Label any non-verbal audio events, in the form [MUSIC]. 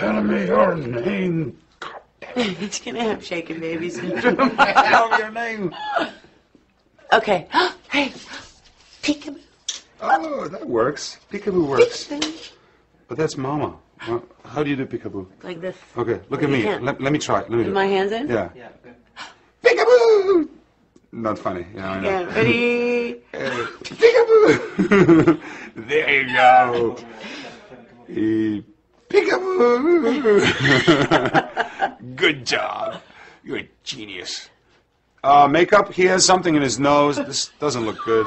Tell me your name. He's gonna have shaken baby syndrome. [LAUGHS] Tell me your name. okay. [GASPS] hey, peekaboo. Oh, that works. Peekaboo works. But that's Mama. Well, How do you do peekaboo? Like this. Okay, look You at me. Let, let me try. Let me do my it. hands in? Yeah. Yeah, good. Peekaboo! Not funny. Yeah, I know. Yeah, ready? Peekaboo! [LAUGHS] there you go. [LAUGHS] Eh, [LAUGHS] Peekaboo! Good job. You're a genius. Uh, makeup, he has something in his nose. This doesn't look good.